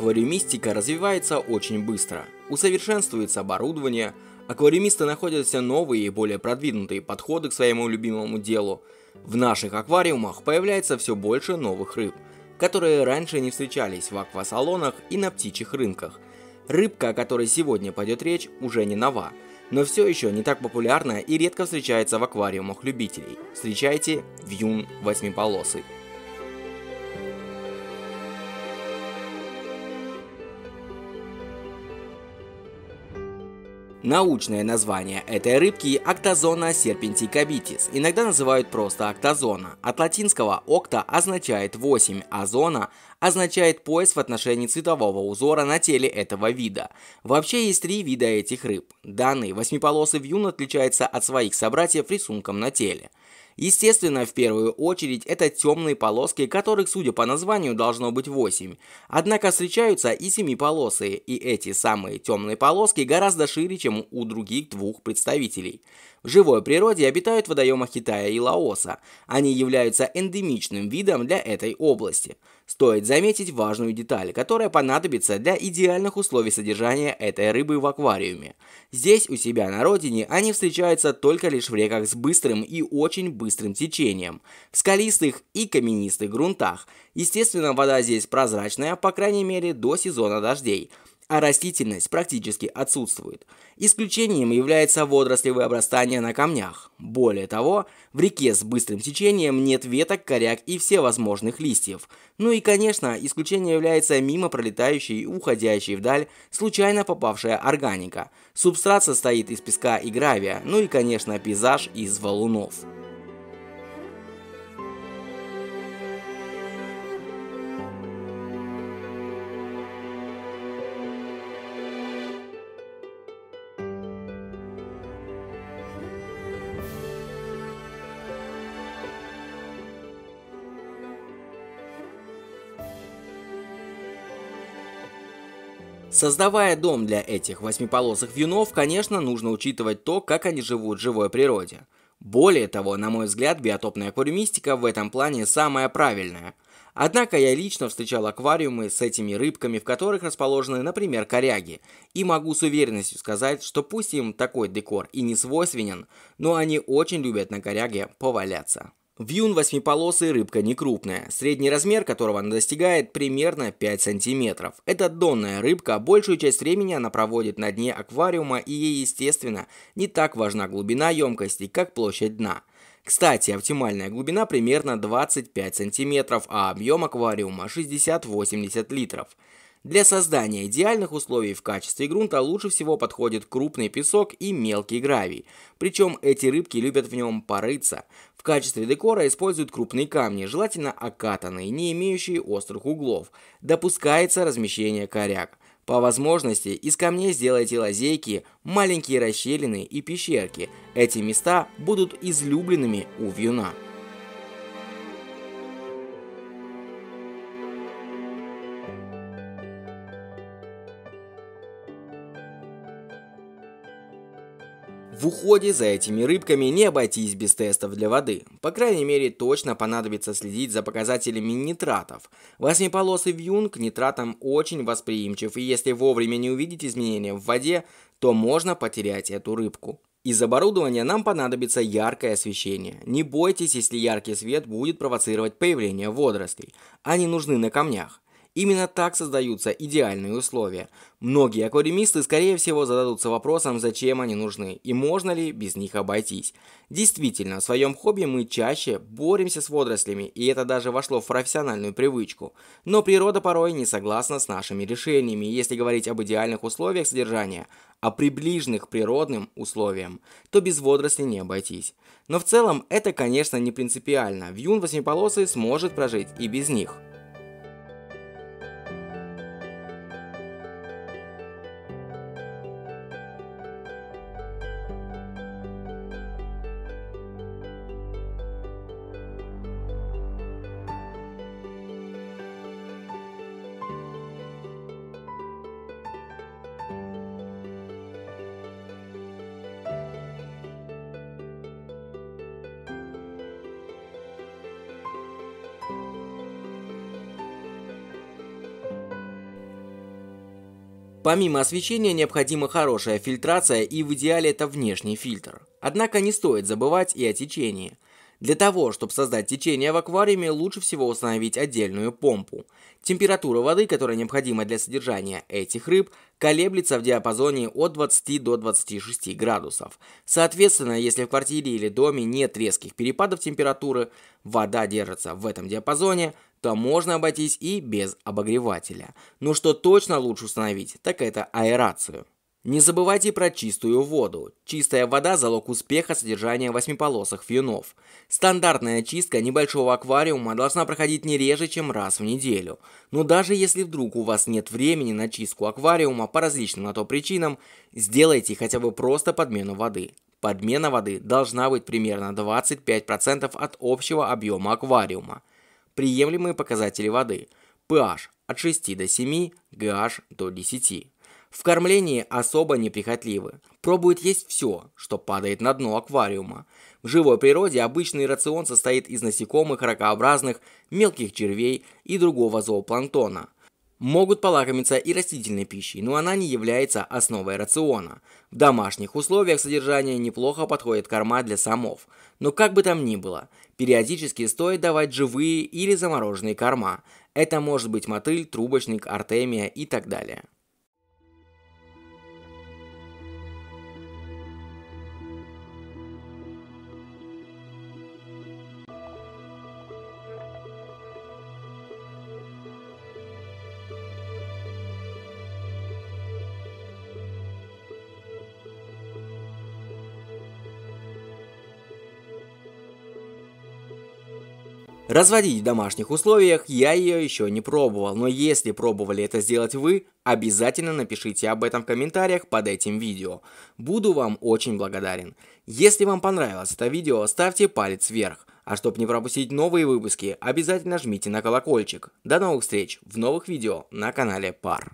Аквариумистика развивается очень быстро. Усовершенствуется оборудование, аквариумисты находят все новые и более продвинутые подходы к своему любимому делу. В наших аквариумах появляется все больше новых рыб, которые раньше не встречались в аквасалонах и на птичьих рынках. Рыбка, о которой сегодня пойдет речь, уже не нова, но все еще не так популярна и редко встречается в аквариумах любителей. Встречайте вьюн восьмиполосый. Научное название этой рыбки – Octozona serpenticabitis, иногда называют просто октозона. От латинского «окта» означает 8, а «зона» означает пояс в отношении цветового узора на теле этого вида. Вообще есть три вида этих рыб. Данный восьмиполосый вьюн отличается от своих собратьев рисунком на теле. Естественно, в первую очередь это темные полоски, которых, судя по названию, должно быть 8. Однако встречаются и семиполосые, и эти самые темные полоски гораздо шире, чем у других двух представителей. В живой природе обитают в водоемах Китая и Лаоса. Они являются эндемичным видом для этой области. Стоит заметить важную деталь, которая понадобится для идеальных условий содержания этой рыбы в аквариуме. Здесь, у себя на родине, они встречаются только лишь в реках с быстрым и очень быстрым течением, в скалистых и каменистых грунтах. Естественно, вода здесь прозрачная, по крайней мере, до сезона дождей – а растительность практически отсутствует. Исключением является водорослевое обрастание на камнях. Более того, в реке с быстрым течением нет веток, коряк и всевозможных листьев. Ну и, конечно, исключением является мимо пролетающей и уходящей вдаль случайно попавшая органика. Субстрат состоит из песка и гравия, ну и, конечно, пейзаж из валунов. Создавая дом для этих восьмиполосых вьюнов, конечно, нужно учитывать то, как они живут в живой природе. Более того, на мой взгляд, биотопная аквариумистика в этом плане самая правильная. Однако я лично встречал аквариумы с этими рыбками, в которых расположены, например, коряги, и могу с уверенностью сказать, что пусть им такой декор и не свойственен, но они очень любят на коряге поваляться. Вьюн восьмиполосый рыбка не крупная, средний размер которого достигает примерно 5 сантиметров. Это донная рыбка, большую часть времени она проводит на дне аквариума и ей, естественно, не так важна глубина емкости, как площадь дна. Кстати, оптимальная глубина примерно 25 сантиметров, а объем аквариума 60-80 литров. Для создания идеальных условий в качестве грунта лучше всего подходит крупный песок и мелкий гравий. Причем эти рыбки любят в нем порыться. В качестве декора используют крупные камни, желательно окатанные, не имеющие острых углов. Допускается размещение коряк. По возможности из камней сделайте лазейки, маленькие расщелины и пещерки. Эти места будут излюбленными у вьюна. В уходе за этими рыбками не обойтись без тестов для воды. По крайней мере, точно понадобится следить за показателями нитратов. Восьмиполосый вьюн к нитратам очень восприимчив, и если вовремя не увидеть изменения в воде, то можно потерять эту рыбку. Из оборудования нам понадобится яркое освещение. Не бойтесь, если яркий свет будет провоцировать появление водорослей. Они нужны на камнях. Именно так создаются идеальные условия. Многие аквариумисты, скорее всего, зададутся вопросом, зачем они нужны и можно ли без них обойтись. Действительно, в своем хобби мы чаще боремся с водорослями, и это даже вошло в профессиональную привычку. Но природа порой не согласна с нашими решениями, если говорить об идеальных условиях содержания, а приближенных природным условиям, то без водорослей не обойтись. Но в целом это, конечно, не принципиально. Вьюн восьмиполосый сможет прожить и без них. Помимо освещения необходима хорошая фильтрация и в идеале это внешний фильтр. Однако не стоит забывать и о течении – для того, чтобы создать течение в аквариуме, лучше всего установить отдельную помпу. Температура воды, которая необходима для содержания этих рыб, колеблется в диапазоне от 20 до 26 градусов. Соответственно, если в квартире или доме нет резких перепадов температуры, вода держится в этом диапазоне, то можно обойтись и без обогревателя. Но что точно лучше установить, так это аэрацию. Не забывайте про чистую воду. Чистая вода – залог успеха содержания восьмиполосых фьюнов. Стандартная чистка небольшого аквариума должна проходить не реже, чем раз в неделю. Но даже если вдруг у вас нет времени на чистку аквариума по различным на то причинам, сделайте хотя бы просто подмену воды. Подмена воды должна быть примерно 25% от общего объема аквариума. Приемлемые показатели воды. pH от 6 до 7, GH до 10. В кормлении особо неприхотливы. Пробуют есть все, что падает на дно аквариума. В живой природе обычный рацион состоит из насекомых, ракообразных, мелких червей и другого зоопланктона. Могут полакомиться и растительной пищей, но она не является основой рациона. В домашних условиях содержания неплохо подходит корма для самов. Но как бы там ни было, периодически стоит давать живые или замороженные корма. Это может быть мотыль, трубочник, артемия и так далее. Разводить в домашних условиях я ее еще не пробовал, но если пробовали это сделать вы, обязательно напишите об этом в комментариях под этим видео. Буду вам очень благодарен. Если вам понравилось это видео, ставьте палец вверх. А чтобы не пропустить новые выпуски, обязательно жмите на колокольчик. До новых встреч в новых видео на канале Пар.